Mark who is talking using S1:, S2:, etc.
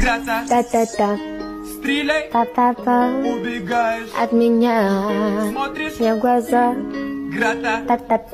S1: Грата,
S2: Та-та-та,
S1: стреляй,
S2: та-та-та,
S1: убегаешь,
S2: от меня.
S1: Смотришь,
S2: мне в глаза.
S1: Грата,
S2: Та-та-та.